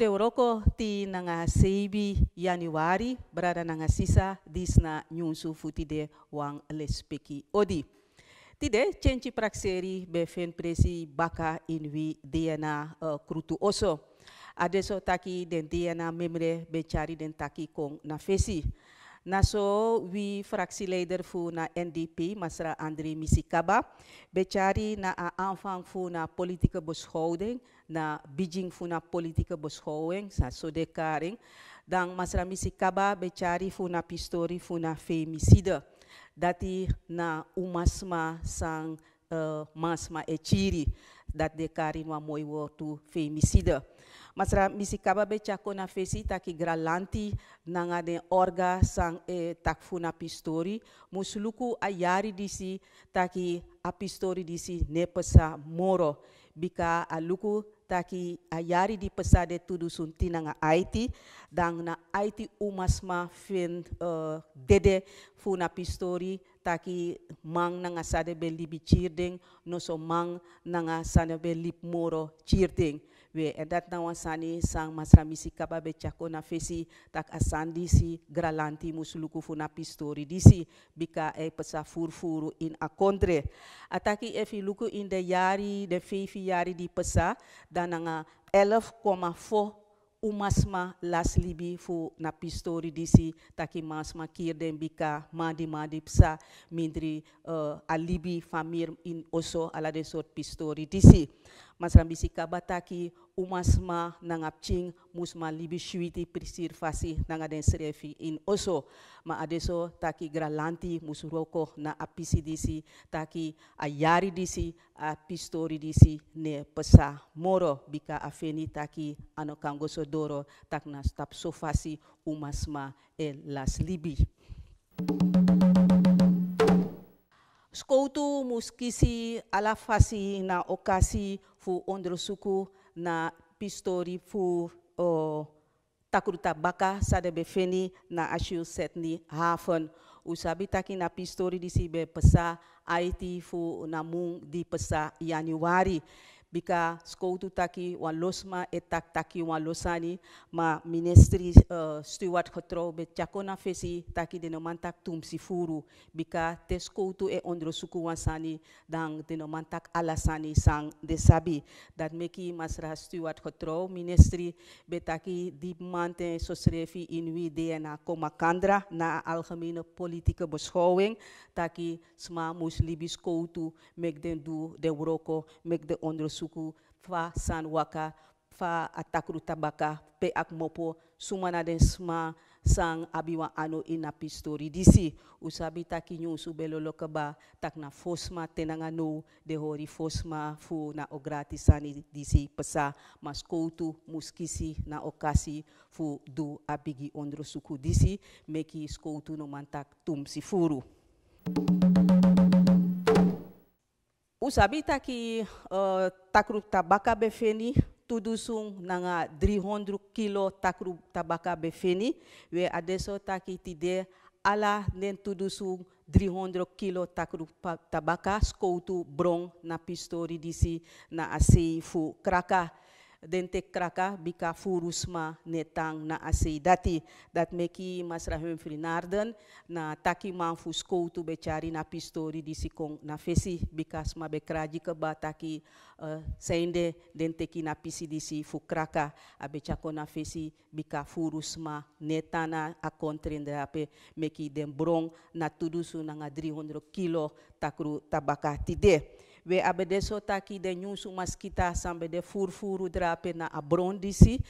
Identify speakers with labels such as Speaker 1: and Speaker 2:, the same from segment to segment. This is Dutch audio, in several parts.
Speaker 1: De Euroko ti nanga seibi Januari, brada nanga sisa, dis na nyunsu futi de wang lespeki odi. Tide, chenchi prakseri be fen presi baka in wi DNA uh, krutu oso. Adesso taki den DNA memre be chari den taki kong na fesi. Naso wi fractieleider fu na NDP, Masra André Misikaba, bechari na aanvang fu na politieke beschouwing, na Beijing fu na politieke beschouwing, sa so de karing. Dan Masra Misikaba bechari fu na pistori fu na femicide. Dati na umasma sang uh, masma e chiri, dat de wa mooi woord femicide. Masra misikaba be chako na fesi taki gralanti nanga de orga sang e tak funa pistori. Musuluku a yari disi taki a pistori disi ne pesa moro. Bika a luku taki a yari di pesa de tudu sunti nanga Haiti. Dan na Haiti umasma fin uh, dede funa pistori taki mang nanga sade be libi chirding. No so mang nanga sade be lip moro chirding we en dat na wansani sang masra misi kaba be chako na fesi tak asandi si gralanti musuluku fu na pistori disi bika e pesa furfuru in a kontre ataki efi luku in de jari de fefi jari di pesa dan nga 11,4 umasma las libi fu na pistori disi taki masma kirden bika madi madi psa mindri uh, alibi famir in oso ala de sort pistori disi masra bisi kabataki umasma nanga pching musma libi shuiti prisir fasi nanga den srefi in oso. Ma adeso taki gralanti musuroko na apisi disi taki a yari disi a pistori disi ne pesa moro. Bika afeni taki ano kango sodoro tak na stap so fasi umasma el las libi Skoutu muskisi ala fasi na okasi fu onderzoeken na pistori fu uh, takruta baka sade be feni na ashu setni haven. Usabi taki na pistori disi be pesa IT fu na mung di pesa Januari. Bika skoutu taki wan losma e tak taki wan losani. Ma ministry uh, steward getrouw be fesi taki de tumsi furu. Bika te skoutu e onderzoeken wan sani dan de alasani sang de sabi. Dat meki masra steward getrouw ministry be taki die mante so srefi in wie DNA koma kandra na algemene politieke beschouwing. Taki sma muslibi skoutu mek den du de wroko mek de suku fa san waka fa atakru tabaka pe ak mopo sumana den sma sang abiwa ano ina pistori. Disi usabi taki nyu su belolo keba tak na fosma tenanga no de hori fosma fu na ograti sani disi pesa mas koutu muskisi na okasi fu du abigi ondro suku. Disi meki skoutu no mantak tum si furu Usabi taki uh, takru tabaka befeni tudo sung nanga 300 kilo takru tabaka befeni we adesso taki tide ala nen tudo sung 300 kilo takru tabaka skoutu bron na pistori disi na asei fu kraka dente kraka bika furusma netang na asei dati. Dat meki masra hun frinarden na taki man fu bechari na pistori disi kong na fesi bika sma bekraji ke ba taki uh, seinde dente na pisi disi fu kraka abechako na fesi bika furusma netana a kontrende ape meki den bron na tudusu na 300 kilo takru tabaka tide we abedeso taki de nyusu maskita sambe de furfuru drape na abron disi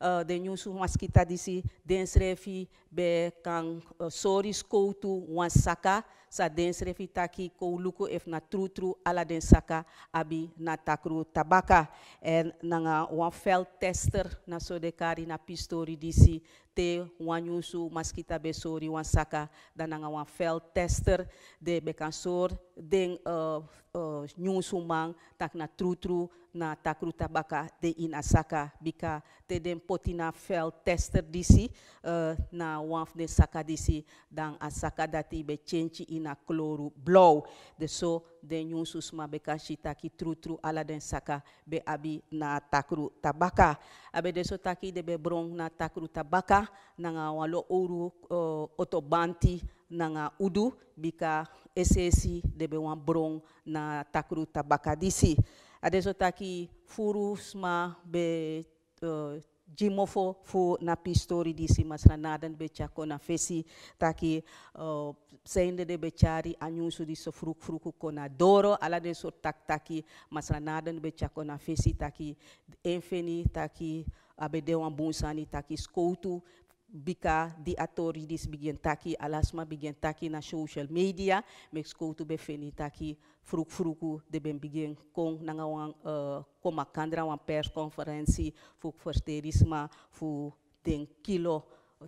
Speaker 1: uh, de nyusu maskita disi den srefi be kan uh, sori skoutu wan saka sa den taki ko ef na tru tru ala den saka abi na takru tabaka. En nanga wan fel tester na so de kari na pistori disi te wan nyusu maskita be sori wan saka. Dan nanga wan tester de be kan sor den uh, uh, nyusu mang tak na tru tru na takru tabaka de in asaka bika te den potina fel tester disi uh, na wan de saka disi. Dan asaka dati be chenchi ina kloru blauw. De so de nyusus ma be taki tru tru ala den saka be abi na takru tabaka. Abe de so taki de be brong na takru tabaka nanga walo oru uh, otobanti nanga udu bika esesi de be wan brong na takru tabaka disi. Ade so taki furus ma be uh, jimofo fu na pistori disi mas na nadan be na fesi taki uh, seinde de be chari anyusu di so fruk fruku kona doro ala de so tak taki mas na nadan na fesi taki enfeni taki abe de wan bunsani taki skoutu bika di atori dis begin taki alasma begin taki na social media mek skoutu be feni taki fruk fruku de ben begin kong nanga wan uh, koma kandra wan persconferentie fu versterisma fu den kilo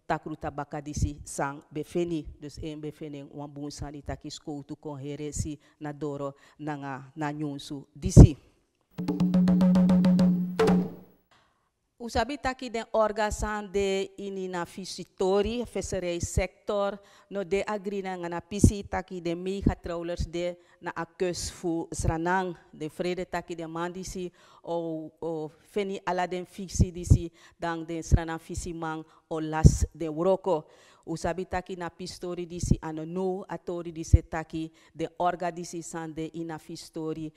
Speaker 1: takru tabaka disi sang befeni. Dus en befeni wan bunsani taki skoutu kon heresi na doro nanga na nyunsu disi Usabi taki den orgasan de ini na fisitori, visserij sector, no de agrina na pisi taki de mega trawlers de na akus fu sranang, de vrede taki de mandisi o, o feni ala den fisi disi dan den sranang fisi mang o las de wroko. Usabi taki na pistori disi ano no atori disi taki de orga disi san de ina fistori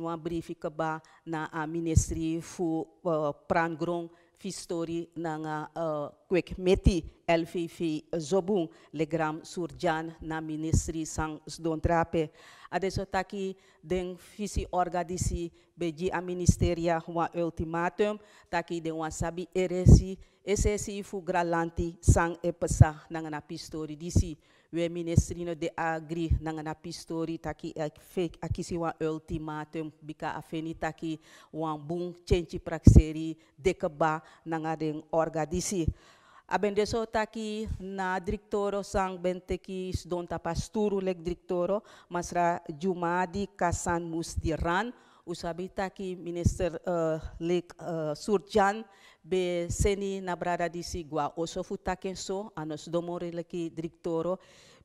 Speaker 1: wan briefi keba na a ministry fu uh, prangron fistori nanga uh, kwek meti LVV zobung legram surjan na ministry sang sdon trape taki den fisi orga disi beji a ministeria wa ultimatum taki den wan sabi eresi esesi fu gralanti sang e pesa nanga na pistori disi. We ministrino de agri nanga na pistori taki fake akisi wa ultimatum bika afeni taki wan bung chenchi prakseri dekeba nanga den orga disi abende so taki na directoro sang benteki donta pasturu lek directoro masra jumadi kasan musdiran usabi taki minister uh, lek uh, surjan be seni na brada disi gua oso futaken so anos domore leki directoro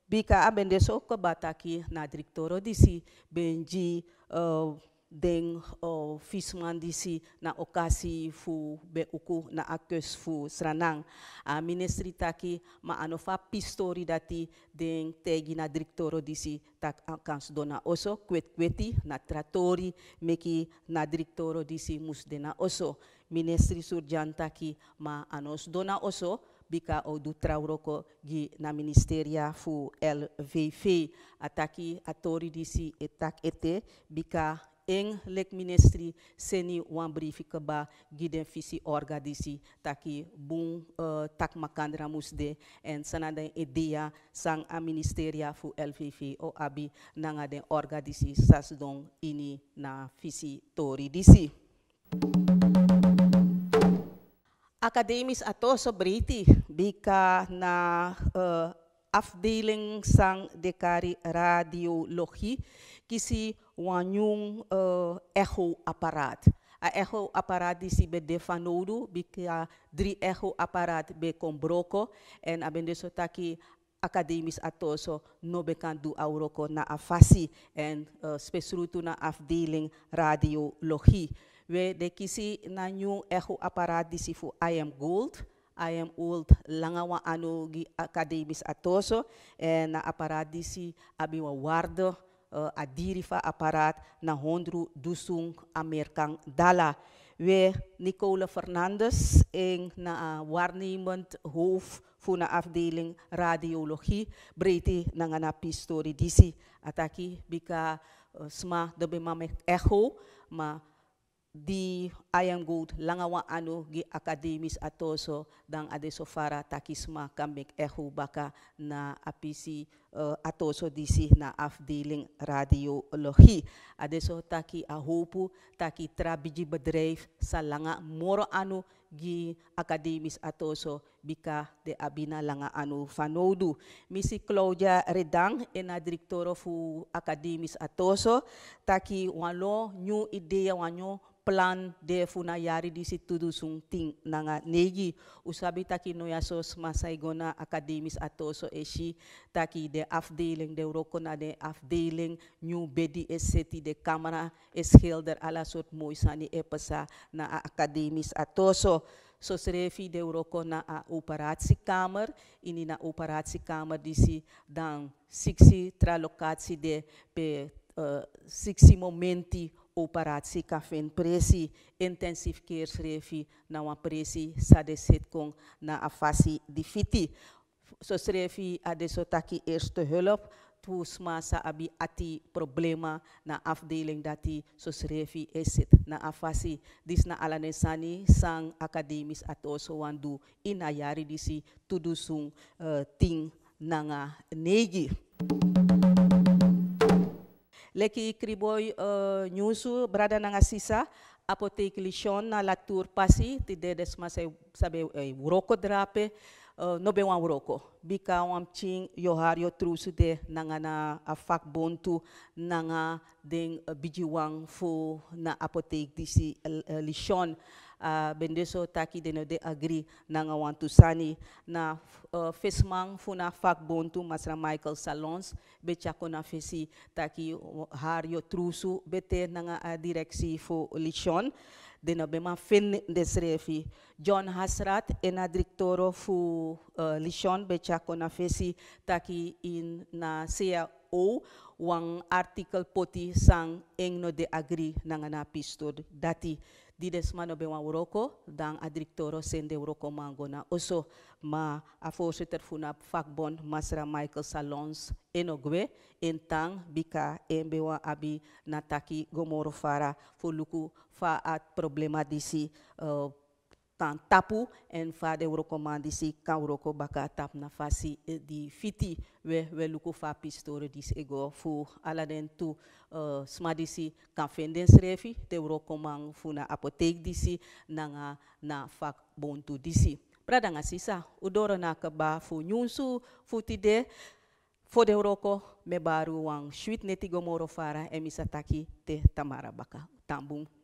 Speaker 1: bika abende so ko bataki na directoro disi benji uh, den uh, fisman disi na okasi fu be uku na akes fu sranang a ministry taki ma anofa pistori dati den tegi na directoro disi tak kans dona oso kwet kweti na tratori meki na directoro disi mus dena oso. Ministry surjan taki ma anos dona oso bika o du trauroko gi na ministeria fu LVV ataki atori disi etak ete bika en lek ministry seni wan briefi keba giden fisi orga disi taki bun uh, tak makandra musde en sana den idea sang a ministeria fu LVV o abi nanga den orga disi sas don ini na fisi tori disi. Academisch atoso briti bika na uh, afdeling sang dekari radiologie kisi wanyung uh, echo apparaat. A echo apparaat disi be defanodu bika drie echo apparaat be kombroko en abende so taki academisch atoso no bekan du auroko na afasi en uh, spesrutu na afdeling radiologie. We de kisi na new echo apparaat disi fu I am gold. I am old langawa anu gi academisch atoso en na apparaat disi abi wa wardo uh, adirifa apparaat na hondru dusung Amerikang dala. We Nicola Fernandes en na waarnemend hoofd voor na afdeling radiologie breedte na na pistori disi. Ataki bika uh, sma de be mame echo ma di ayang good langawa ano gi akademis atoso dang adeso fara takisma kambek echo baka na apisi uh, atoso disi na afdeling radiologie adeso taki ahopu taki trabiji bedrijf sa langa moro ano gi akademis atoso bika de abina langa anu fanodu. Misi Claudia Redang ena directoro fu akademis atoso taki walo new idea wanyo plan de funa yari disi tudo sung ting nanga negi. Usabi taki no ya sos masaigona academis atoso eshi taki de afdeling de roko na de afdeling new bedi eseti de camera schilder ala soort mooi sani epasa na a academis atoso so. Srefi de roko na a operatiekamer ini na operatiekamer disi dan siksi tra locatie de pe uh, siksi momenti operatie ka fin presi intensief keersrefi na wan presi sa de sit kong na a fasi di fiti. So srefi a de so taki eerste hulp tu sa abi ati problema na afdeling dati so srefi esit na afasi dis na alanesani sang akademis at also wandu inayari disi tudusung uh, ting nanga negi. Leki kriboy uh, nyusu brada nanga sisa apotek lishon na latur pasi ti dedes mas sabe uh, uroko drape uh, no be wan uroko bika wam ching yohar yo trusu de nanga na afak bontu nanga den uh, bijiwang fu na apotek disi uh, lishon uh, bendeso taki de no de agri nanga wantu sani na uh, fesmang funa fak bontu masra Michael Salons becha kona fesi taki har yo trusu bete nanga uh, directie fu lishon. De no bema fin desrefi John Hasrat ena directoro fu uh, lishon becha kona fesi taki in na CAO wang artikel poti sang engno de agri nanga na pistor dati di desmano be wan uroko dan a directoro sende uroko mangona. Oso ma a voorzitter funa vakbond masra Michael Salons enogwe entang bika embe wan abi nataki gomoro fara fuluku fa at problema disi uh, kan tapu en fa de recommandi si kan roko baka tap na fasi e di fiti we we luku fa pistore dis ego fu ala den tu uh, smadisi kan fenden srefi te recommand fu na apotek disi nanga na fak bontu disi. Prada nga sisa udoro na ka ba fu nyunsu fu tide fo de roko me baru wang sweet neti gomoro fara emisataki te tamara baka tambung